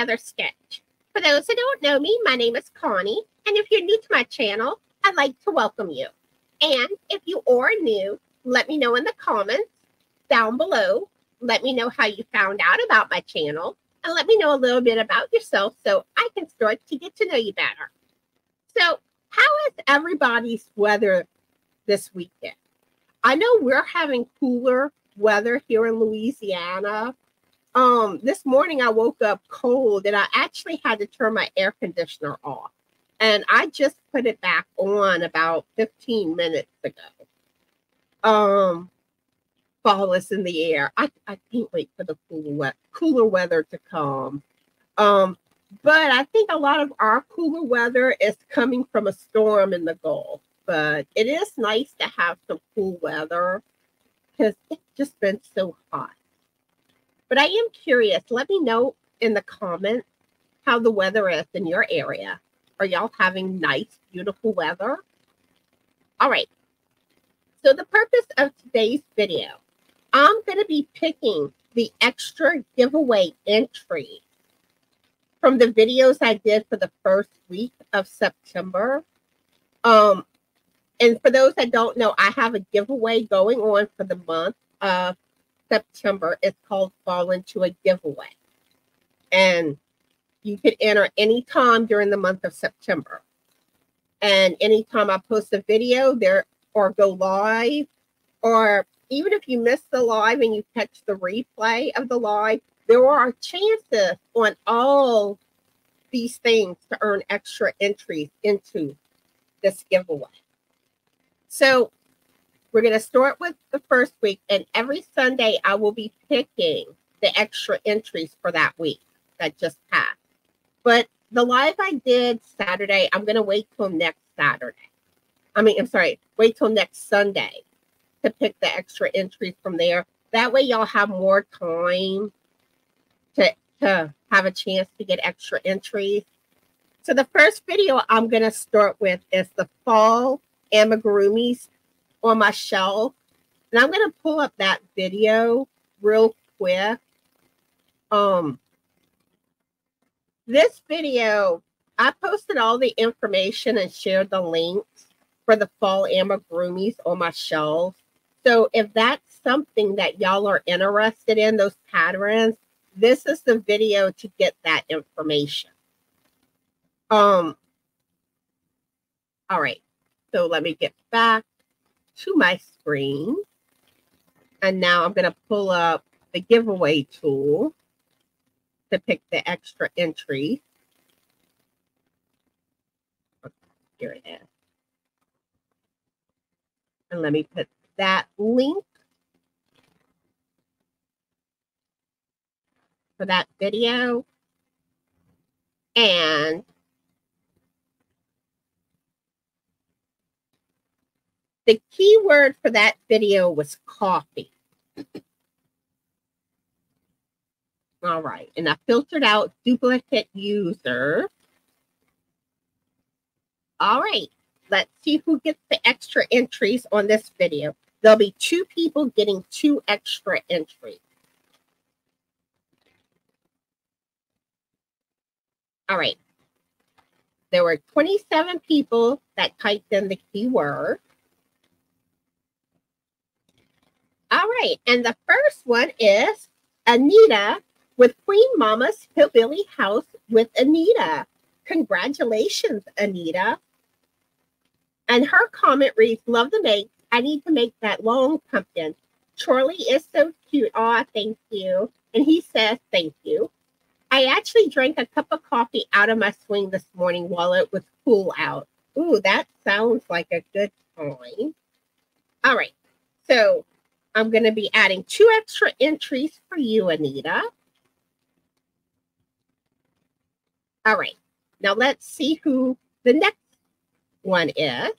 Another Stitch. For those who don't know me, my name is Connie, and if you're new to my channel, I'd like to welcome you. And if you are new, let me know in the comments down below. Let me know how you found out about my channel, and let me know a little bit about yourself so I can start to get to know you better. So, how is everybody's weather this weekend? I know we're having cooler weather here in Louisiana. Um, this morning I woke up cold and I actually had to turn my air conditioner off. And I just put it back on about 15 minutes ago. Um, fall is in the air. I, I can't wait for the cooler, we- cooler weather to come. Um, but I think a lot of our cooler weather is coming from a storm in the Gulf. But it is nice to have some cool weather because it's just been so hot. But I am curious. Let me know in the comments how the weather is in your area. Are y'all having nice, beautiful weather? All right. So the purpose of today's video, I'm going to be picking the extra giveaway entry from the videos I did for the first week of September. Um, and for those that don't know, I have a giveaway going on for the month of September. It's called Fall Into a Giveaway. And you could enter anytime during the month of September. And anytime I post a video there or go live, or even if you miss the live and you catch the replay of the live, there are chances on all these things to earn extra entries into this giveaway. So we're going to start with the first week, and every Sunday I will be picking the extra entries for that week that just passed. But the live I did Saturday, I'm going to wait till next Saturday. I mean, I'm sorry, wait till next Sunday to pick the extra entries from there. That way, y'all have more time to, to have a chance to get extra entries. So, the first video I'm going to start with is the fall amigurumis on my shelf. And I'm going to pull up that video real quick. Um, this video, I posted all the information and shared the links for the fall amigurumis on my shelf. So if that's something that y'all are interested in, those patterns, this is the video to get that information. Um, all right. So let me get back to my screen. And now I'm going to pull up the giveaway tool to pick the extra entry. Here it is. And let me put that link for that video. And the keyword for that video was coffee. All right. And I filtered out duplicate user. All right. Let's see who gets the extra entries on this video. There'll be two people getting two extra entries. All right. There were 27 people that typed in the keyword. All right. And the first one is Anita with Queen Mama's Hillbilly House with Anita. Congratulations, Anita. And her comment reads, Love the make. I need to make that long pumpkin. Charlie is so cute. Oh, thank you. And he says, Thank you. I actually drank a cup of coffee out of my swing this morning while it was cool out. Ooh, that sounds like a good time. All right. So I'm going to be adding two extra entries for you, Anita. All right. Now let's see who the next one is.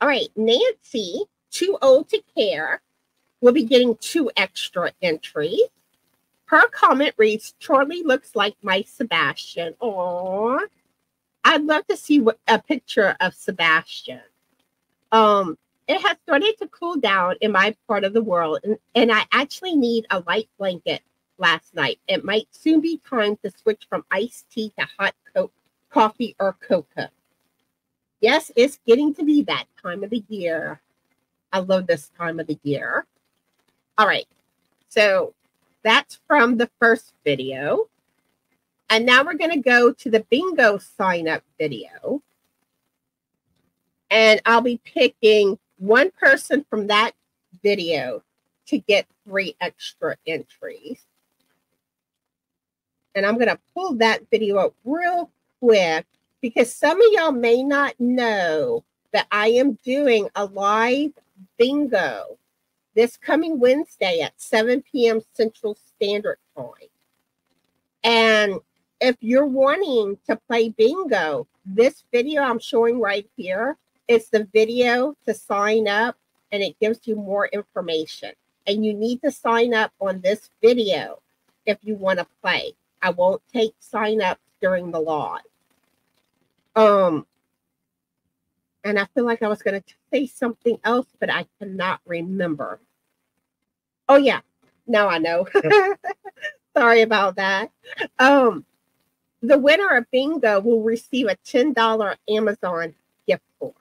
All right. Nancy, too old to care, will be getting two extra entries. Her comment reads, Charlie looks like my Sebastian. Aww. I'd love to see what, a picture of Sebastian. Um, it has started to cool down in my part of the world, and, and I actually need a light blanket last night. It might soon be time to switch from iced tea to hot co- coffee or cocoa. Yes, it's getting to be that time of the year. I love this time of the year. All right. So that's from the first video. And now we're going to go to the bingo sign up video. And I'll be picking one person from that video to get three extra entries. And I'm going to pull that video up real quick because some of y'all may not know that I am doing a live bingo this coming Wednesday at 7 p.m. Central Standard Time. And if you're wanting to play bingo, this video I'm showing right here is the video to sign up and it gives you more information. And you need to sign up on this video if you want to play. I won't take sign ups during the live. Um, and I feel like I was going to say something else, but I cannot remember. Oh yeah, now I know. Sorry about that. Um, the winner of bingo will receive a $10 Amazon gift card.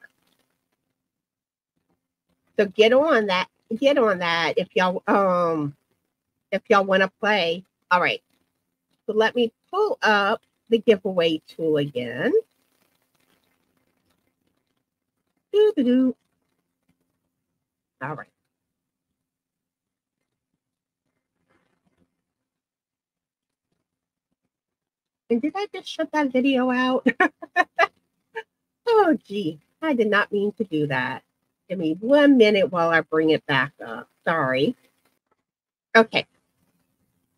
So get on that, get on that if y'all um if y'all want to play. All right. So let me pull up the giveaway tool again. Doo-doo-doo. All right. And did I just shut that video out? oh, gee, I did not mean to do that. Give me one minute while I bring it back up. Sorry. Okay.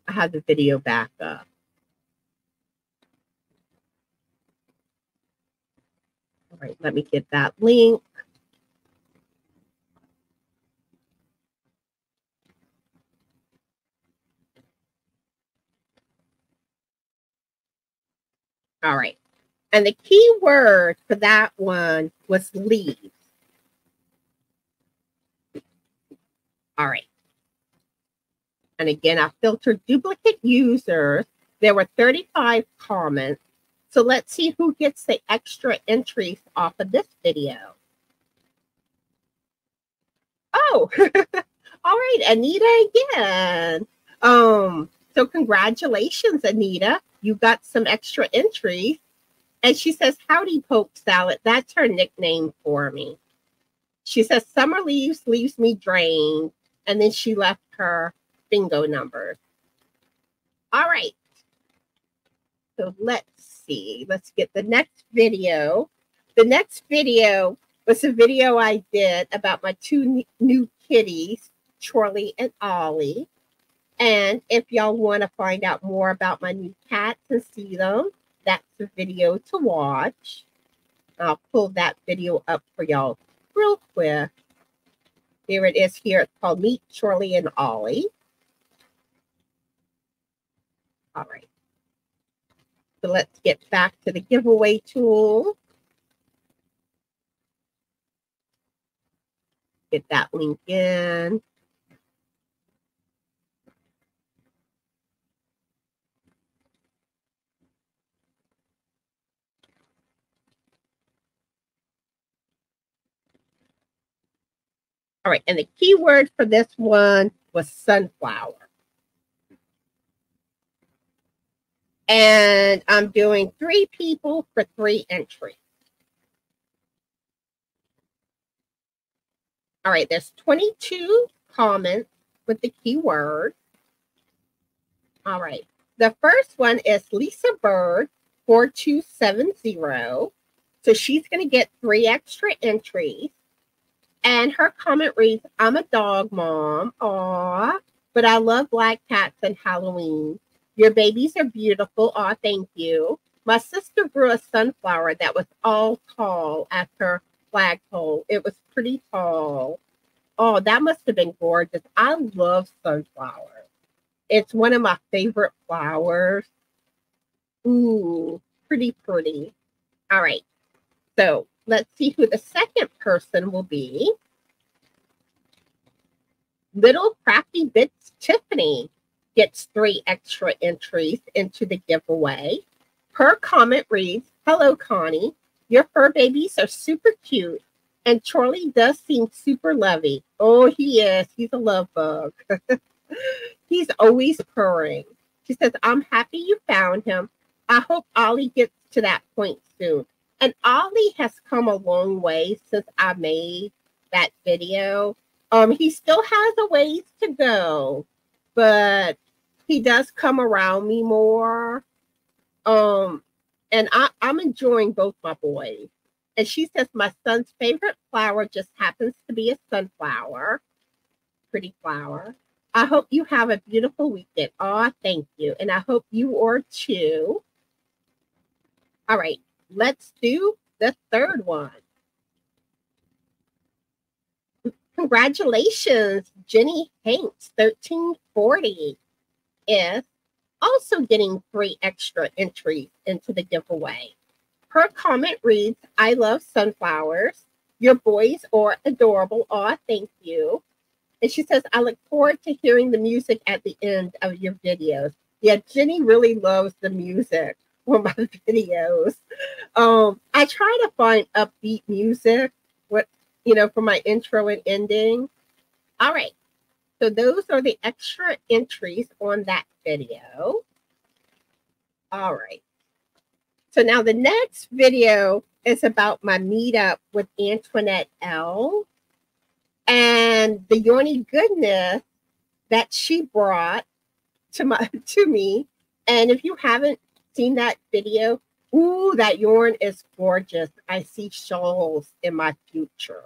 I have the video back up. All right, let me get that link. All right. And the key word for that one was leaves. All right. And again, I filtered duplicate users. There were 35 comments. So let's see who gets the extra entries off of this video. Oh, all right, Anita again. Um, so congratulations, Anita you got some extra entries. And she says, Howdy, Poke Salad. That's her nickname for me. She says, Summer leaves, leaves me drained. And then she left her bingo numbers. All right. So let's see. Let's get the next video. The next video was a video I did about my two new kitties, Charlie and Ollie. And if y'all want to find out more about my new cats and see them, that's the video to watch. I'll pull that video up for y'all real quick. Here it is here. It's called Meet Charlie and Ollie. All right. So let's get back to the giveaway tool. Get that link in. All right, and the keyword for this one was sunflower. And I'm doing three people for three entries. All right, there's 22 comments with the keyword. All right, the first one is Lisa Bird 4270. So she's going to get three extra entries. And her comment reads, I'm a dog mom. Aw, but I love black cats and Halloween. Your babies are beautiful. Aw, thank you. My sister grew a sunflower that was all tall at her flagpole. It was pretty tall. Oh, that must have been gorgeous. I love sunflowers. It's one of my favorite flowers. Ooh, pretty pretty. All right. So let's see who the second person will be. Little Crafty Bits Tiffany. gets three extra entries into the giveaway. Her comment reads Hello, Connie. Your fur babies are super cute, and Charlie does seem super lovey. Oh, he is. He's a love bug. He's always purring. She says, I'm happy you found him. I hope Ollie gets to that point soon. And Ollie has come a long way since I made that video. Um, he still has a ways to go, but he does come around me more. Um, and I, I'm enjoying both my boys. And she says my son's favorite flower just happens to be a sunflower. Pretty flower. I hope you have a beautiful weekend. Oh, thank you. And I hope you are too. All right, let's do the third one. Congratulations, Jenny Hanks, 1340 is also getting three extra entries into the giveaway. Her comment reads, I love sunflowers. Your boys are adorable. Aw, thank you. And she says, I look forward to hearing the music at the end of your videos. Yeah, Jenny really loves the music for my videos. Um, I try to find upbeat music, what you know, for my intro and ending. All right. So those are the extra entries on that video. All right. So now the next video is about my meetup with Antoinette L. And the yarny goodness that she brought to my to me. And if you haven't seen that video, ooh, that yarn is gorgeous. I see shawls in my future.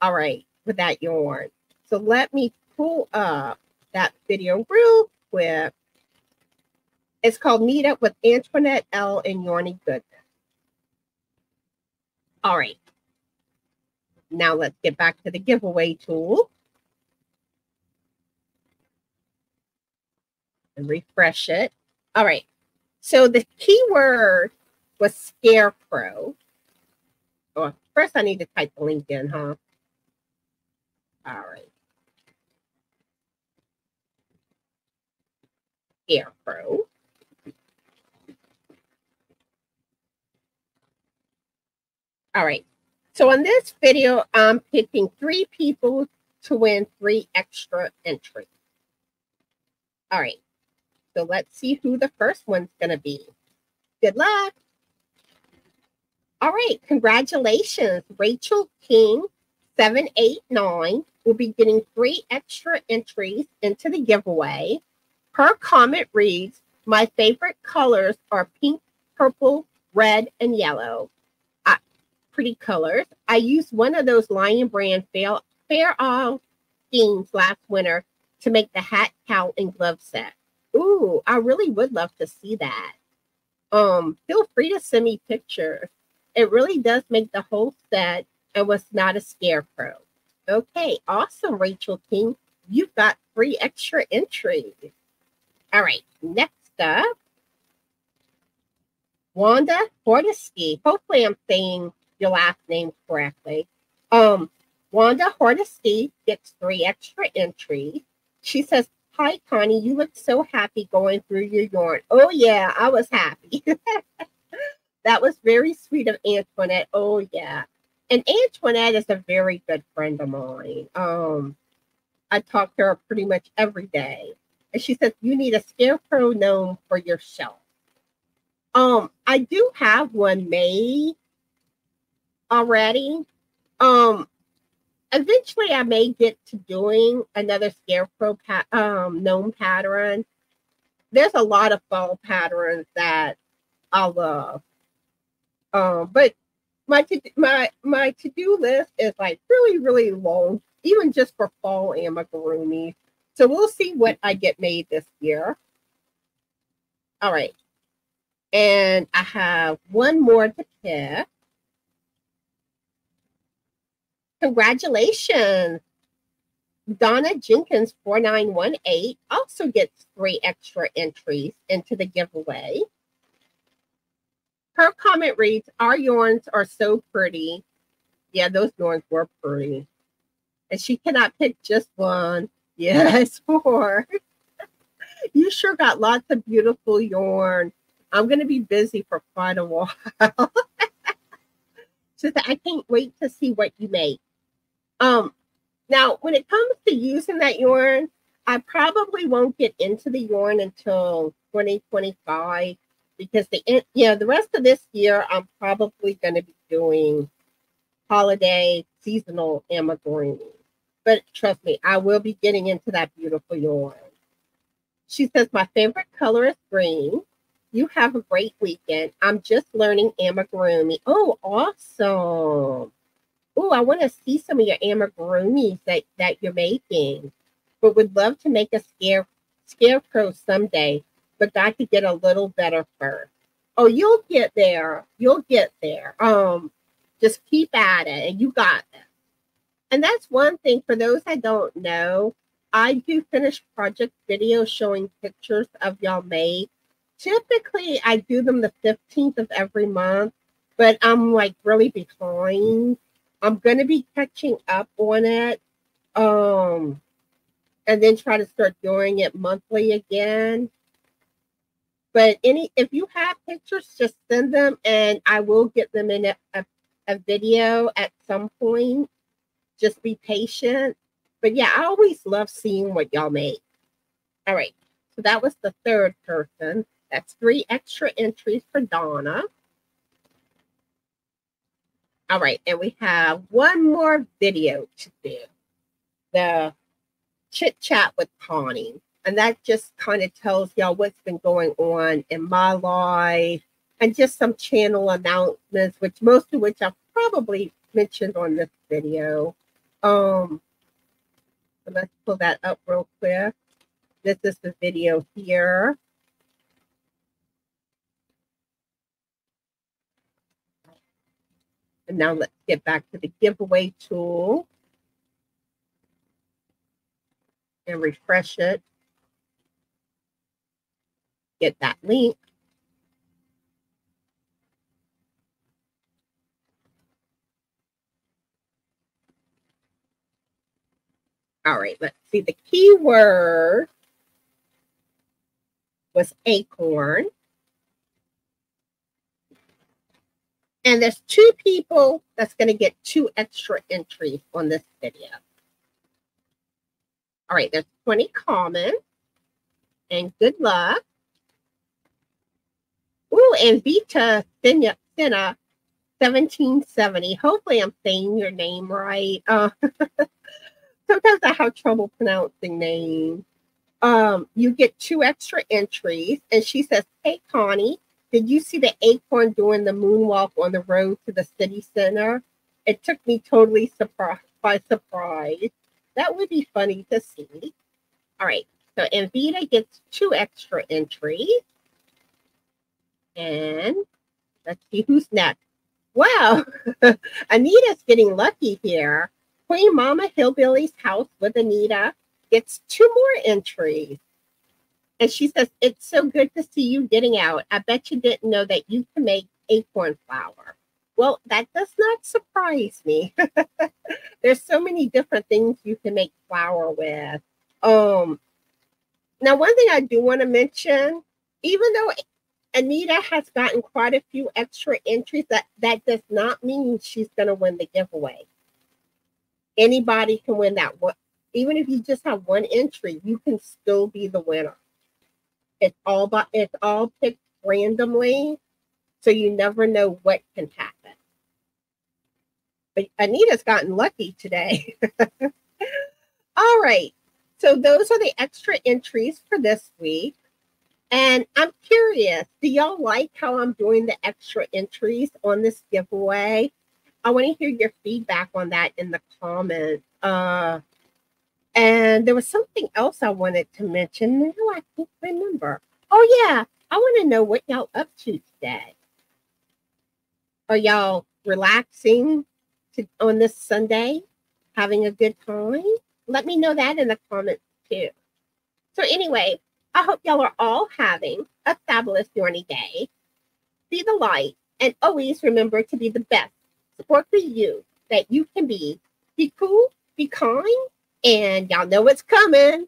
All right, with that yarn. So let me pull up that video real quick. It's called Meet Up with Antoinette L. and Yarny Goodness. All right. Now let's get back to the giveaway tool. And refresh it. All right. So the keyword was scarecrow. Oh, first I need to type the link in, huh? All right. Scarecrow. All right. So in this video, I'm picking three people to win three extra entries. All right. So let's see who the first one's going to be. Good luck. All right. Congratulations. Rachel King, 789, will be getting three extra entries into the giveaway. Her comment reads, My favorite colors are pink, purple, red, and yellow pretty colors. I used one of those Lion Brand Fair, All themes last winter to make the hat, cowl, and glove set. Ooh, I really would love to see that. Um, feel free to send me pictures. It really does make the whole set and was not a scarecrow. Okay, awesome, Rachel King. You've got three extra entries. All right, next up, Wanda Fortesky. Hopefully, I'm saying your last name correctly. Um, Wanda Hardesty gets three extra entries. She says, Hi, Connie, you look so happy going through your yarn. Oh, yeah, I was happy. that was very sweet of Antoinette. Oh, yeah. And Antoinette is a very good friend of mine. Um, I talk to her pretty much every day. And she says, You need a scarecrow gnome for your shelf. Um, I do have one made already. Um, eventually, I may get to doing another scarecrow um, gnome pattern. There's a lot of fall patterns that I love. Um, but my to, my my to do list is like really really long, even just for fall amigurumi. So we'll see what I get made this year. All right, and I have one more to pick. Congratulations. Donna Jenkins 4918 also gets three extra entries into the giveaway. Her comment reads, Our yarns are so pretty. Yeah, those yarns were pretty. And she cannot pick just one. Yes, four. you sure got lots of beautiful yarn. I'm going to be busy for quite a while. so I can't wait to see what you make. Um, now, when it comes to using that yarn, I probably won't get into the yarn until 2025 because the you know the rest of this year I'm probably going to be doing holiday seasonal amigurumi. But trust me, I will be getting into that beautiful yarn. She says my favorite color is green. You have a great weekend. I'm just learning amigurumi. Oh, awesome. Oh, I want to see some of your amigurumis that, that you're making. But would love to make a scare scarecrow someday, but got to get a little better first. Oh, you'll get there. You'll get there. Um, just keep at it and you got it. And that's one thing for those I don't know. I do finish project videos showing pictures of y'all made typically I do them the 15th of every month, but I'm like really behind. I'm going to be catching up on it. Um, and then try to start doing it monthly again. But any if you have pictures, just send them and I will get them in a, a, a video at some point. Just be patient. But yeah, I always love seeing what y'all make. All right. So that was the third person. That's three extra entries for Donna. All right, and we have one more video to do. The chit chat with Connie. And that just kind of tells y'all what's been going on in my life and just some channel announcements, which most of which I've probably mentioned on this video. Um, let's pull that up real quick. This is the video here. And now let's get back to the giveaway tool and refresh it. Get that link. All right, let's see. The keyword was acorn. And there's two people that's going to get two extra entries on this video. All right, there's 20 comments. And good luck. Ooh, and Vita Sina, 1770. Hopefully I'm saying your name right. Uh, sometimes I have trouble pronouncing names. Um, you get two extra entries. And she says, Hey, Connie, did you see the acorn doing the moonwalk on the road to the city center? It took me totally surprise by surprise. That would be funny to see. All right, so Anvita gets two extra entries. And let's see who's next. Wow, Anita's getting lucky here. Queen Mama Hillbilly's house with Anita gets two more entries. And she says, It's so good to see you getting out. I bet you didn't know that you can make acorn flour. Well, that does not surprise me. There's so many different things you can make flour with. Um, now, one thing I do want to mention, even though Anita has gotten quite a few extra entries, that, that does not mean she's going to win the giveaway. Anybody can win that one. Even if you just have one entry, you can still be the winner. It's all but it's all picked randomly, so you never know what can happen. But Anita's gotten lucky today. all right. So those are the extra entries for this week. And I'm curious, do y'all like how I'm doing the extra entries on this giveaway? I want to hear your feedback on that in the comments. Uh, and there was something else I wanted to mention. No, I can't remember. Oh, yeah. I want to know what y'all up to today. Are y'all relaxing to, on this Sunday? Having a good time? Let me know that in the comments too. So, anyway, I hope y'all are all having a fabulous yarny day. Be the light and always remember to be the best support for you that you can be. Be cool, be kind, and y'all know what's coming.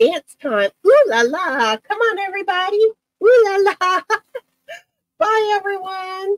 Dance time. Ooh la la. Come on, everybody. Ooh la la. Bye, everyone.